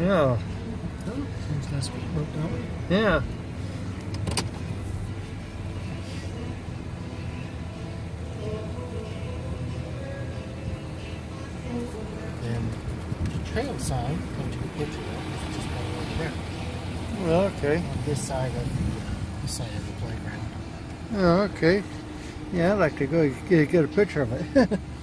Yeah. Oh, seems got a speedboat going. Yeah. Then the trail sign, I took a picture is just right over there. Well, okay. On this side of the, this side of the playground. Oh, okay. Yeah, I'd like to go get, get a picture of it.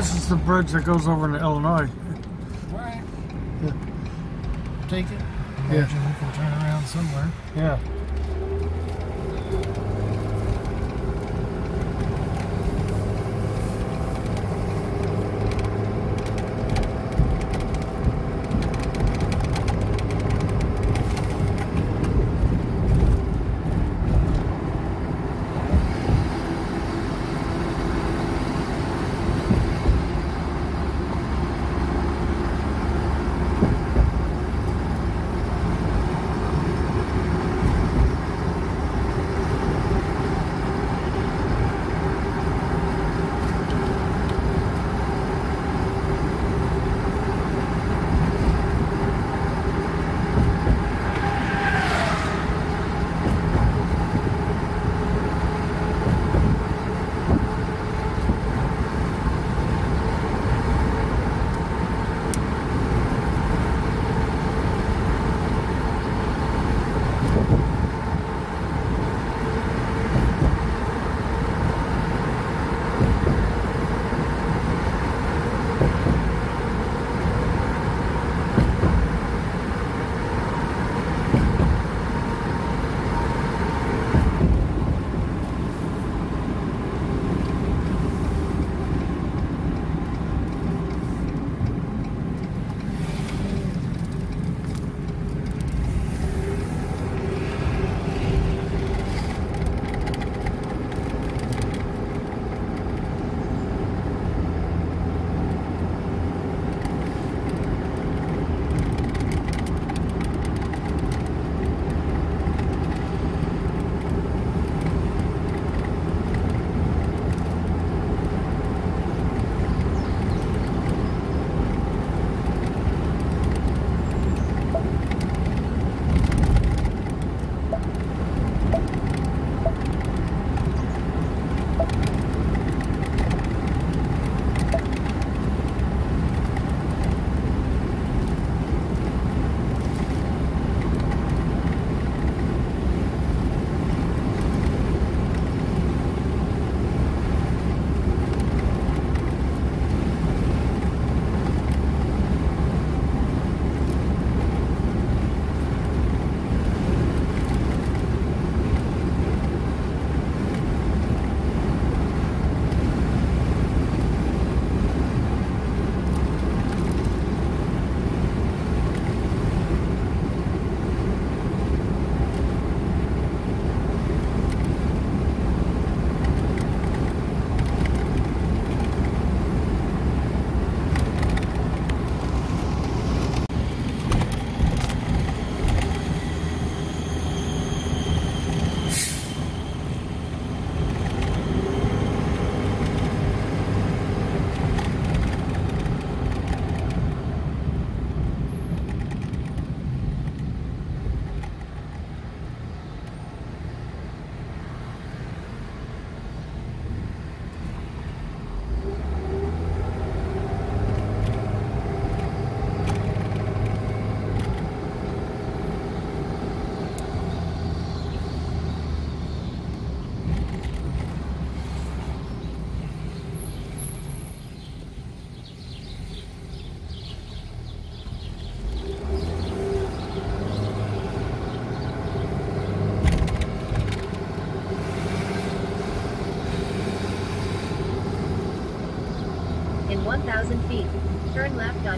This is the bridge that goes over into Illinois. Right. Yeah. Take it. Yeah. We can turn around somewhere. Yeah.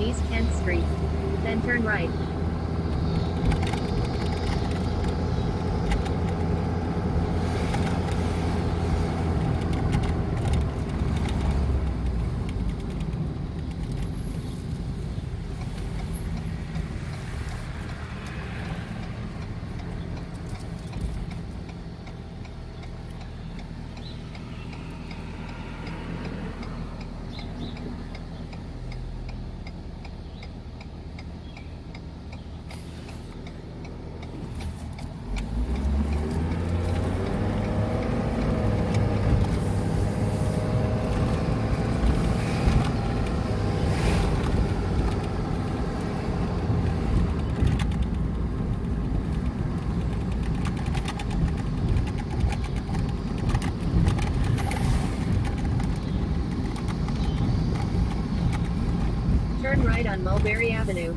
On East Kent Street. Then turn right. On Mulberry Avenue.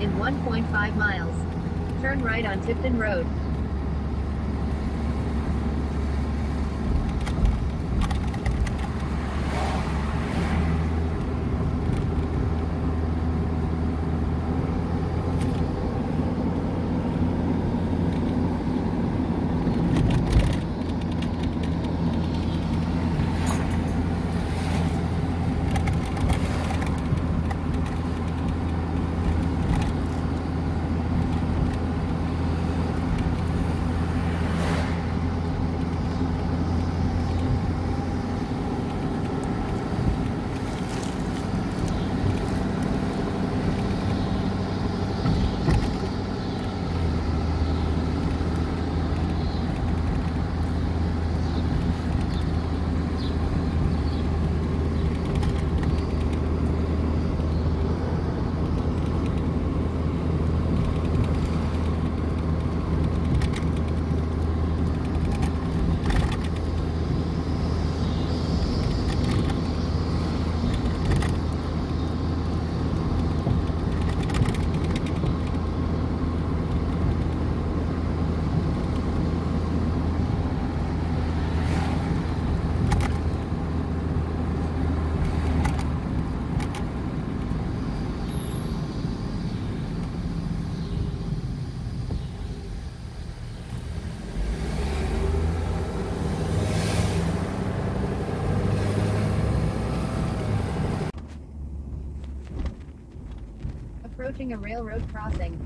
In 1.5 miles, turn right on Tipton Road. A railroad crossing.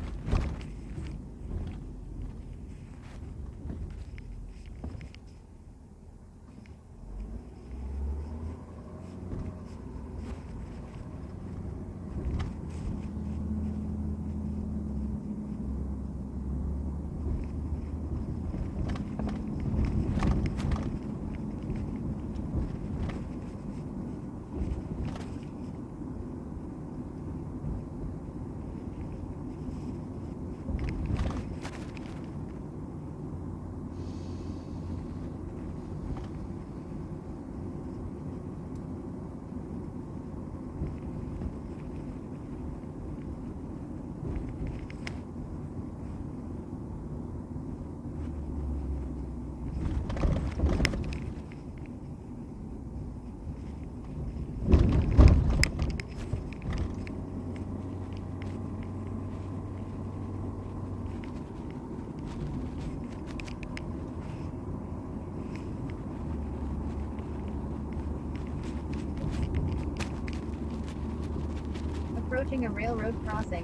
Approaching a railroad crossing.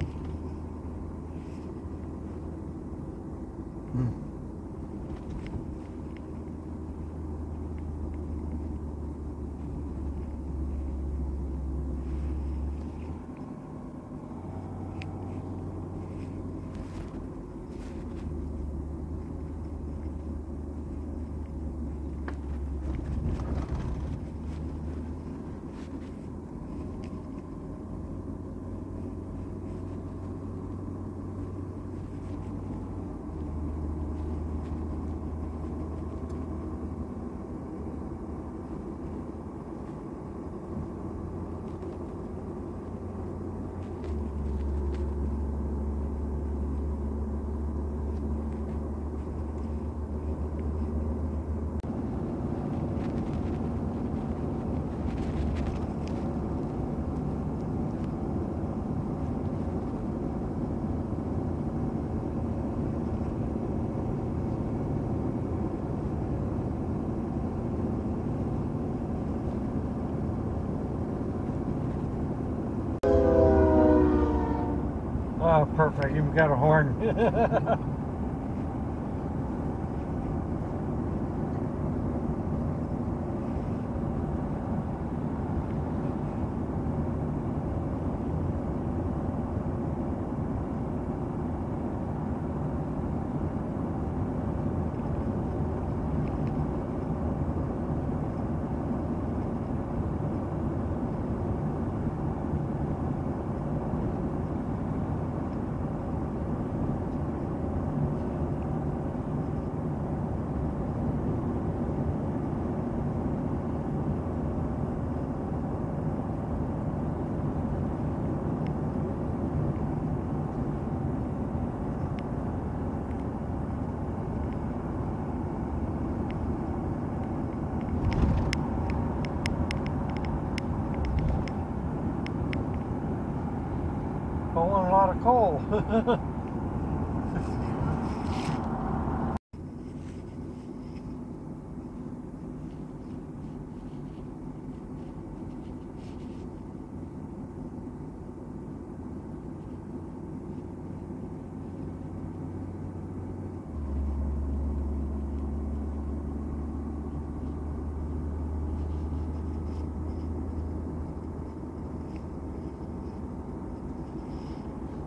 Hmm. Oh, perfect. You've got a horn. Pulling a lot of coal.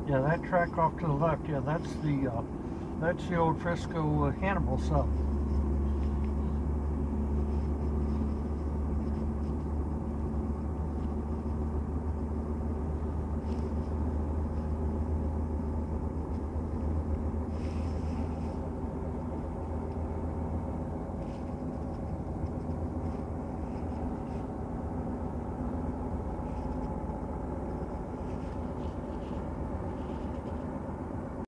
yeah, that track off to the left, yeah, that's the uh, that's the old Frisco uh, Hannibal sub.